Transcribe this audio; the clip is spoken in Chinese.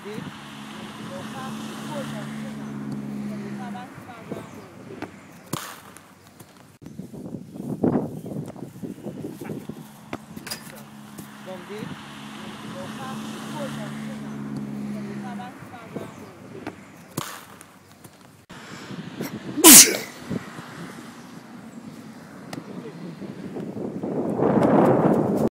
Vòng ẹ̀mí tá a bá ti bá